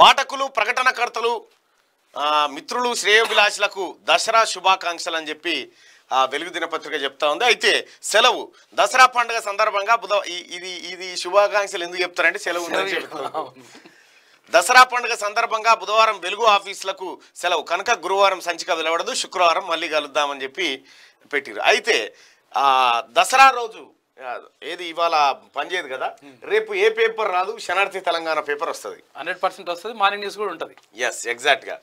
పాఠకులు ప్రకటనకర్తలు మిత్రులు శ్రేయోభిలాషులకు దసరా శుభాకాంక్షలు అని చెప్పి ఆ, వెలుగు దినపత్రిక చెప్తా ఉంది. అయితే సెలవు. దసరా పండుగ సందర్భంగా బుధ ఇది ఇది శుభాకాంక్షలు ఎందుకు చెప్తారంటే సెలవు ఉందని చెప్తారు. దసరా పండుగ సందర్భంగా బుధవారం వెలుగు ఆఫీసులకు సెలవు. కనుక గురువారం సంచిక వెలువడదు శుక్రవారం మళ్ళీ కలుద్దామని చెప్పి పెట్టిరు. అయితే ఆ దసరా రోజు ఏది ఇవాళ పనిచేయదు కదా. రేపు ఏ పేపర్ రాదు? శనార్థి తెలంగాణ పేపర్ వస్తుంది. హండ్రెడ్ పర్సెంట్ వస్తుంది. మార్నింగ్ న్యూస్ కూడా ఉంటుంది. ఎస్ ఎగ్జాక్ట్గా